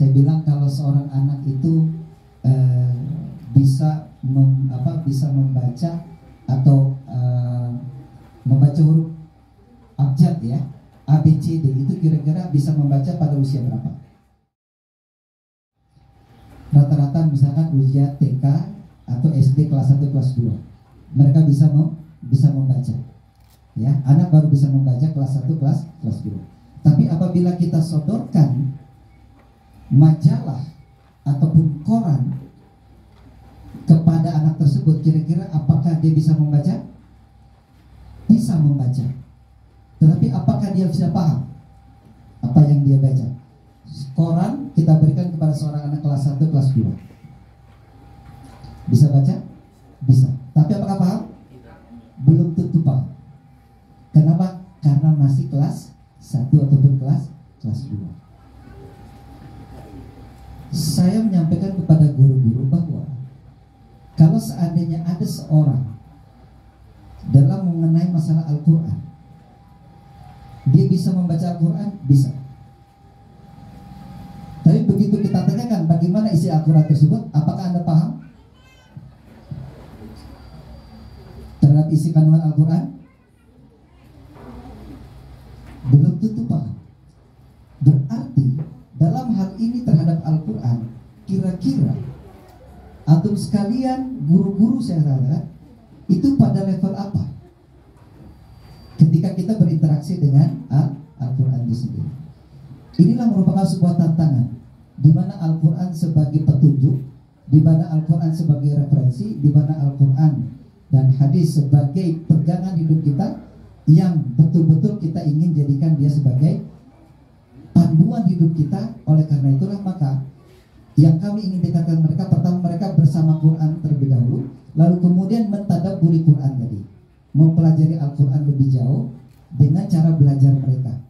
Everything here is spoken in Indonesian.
saya bilang kalau seorang anak itu eh, bisa mem, apa bisa membaca atau eh, membaca huruf abjad ya A B C D itu kira-kira bisa membaca pada usia berapa? Rata-rata misalkan usia TK atau SD kelas 1 kelas 2 mereka bisa mem, bisa membaca ya anak baru bisa membaca kelas 1 kelas kelas 2 tapi apabila kita sodorkan majalah ataupun koran kepada anak tersebut kira-kira apakah dia bisa membaca? Bisa membaca. Tetapi apakah dia bisa paham apa yang dia baca? Koran kita berikan kepada seorang anak kelas 1 kelas 2 bisa baca? Bisa. Tapi apakah paham? Belum tentu paham. Kenapa? Karena masih kelas 1 ataupun kelas kelas 2 saya menyampaikan kepada guru-guru bahwa kalau seandainya ada seorang dalam mengenai masalah Al-Quran dia bisa membaca Al-Quran? Bisa. Tapi begitu kita tanyakan bagaimana isi Al-Quran tersebut apakah anda paham? Terhadap isi kandungan Al-Quran? Belum tentu paham. Berarti dalam hal ini Al-Quran. Kira-kira atau sekalian guru-guru saya katakan itu pada level apa? Ketika kita berinteraksi dengan Al-Quran itu sendiri. Inilah merupakan sebuah tantangan. Di mana Al-Quran sebagai petunjuk di mana Al-Quran sebagai referensi di mana Al-Quran dan hadis sebagai pegangan hidup kita yang betul-betul kita ingin jadikan dia sebagai panduan hidup kita yang kami ingin dekatkan mereka pertama mereka bersama Quran terlebih dahulu lalu kemudian mentadaburi Quran tadi. Mempelajari Al-Quran lebih jauh dengan cara belajar mereka